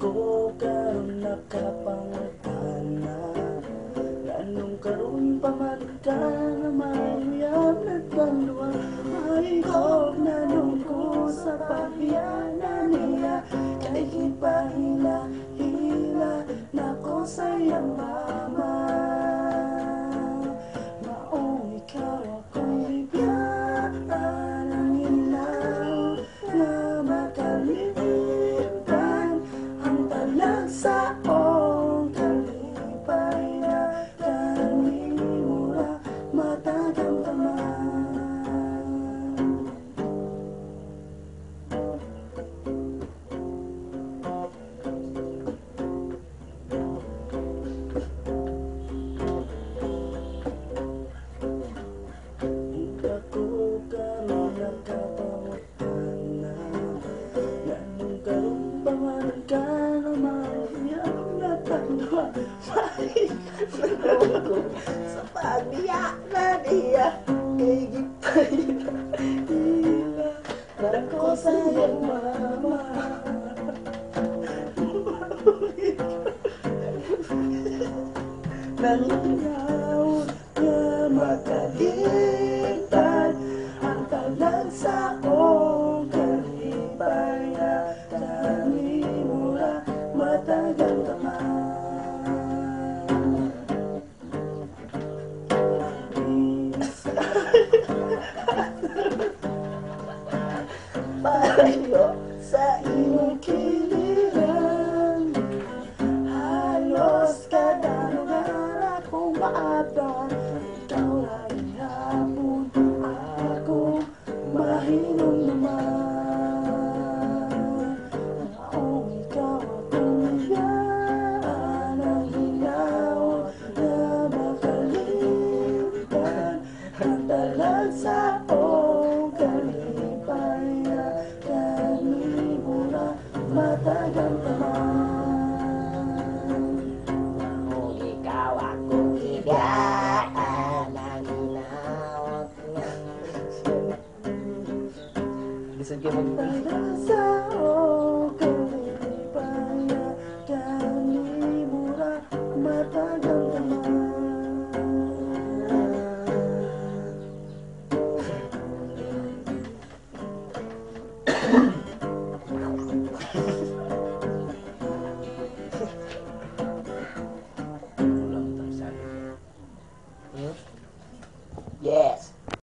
ako karon nakapangutan na Ganong karon pa man ka naman Uyam nagbanduan ko na nung ko sa pahiyana niya. Kay hila-hila na ko sayang ba sa'yo, mama. Nang ikaw na makalimutan ang talang sa 哎呦！Matagal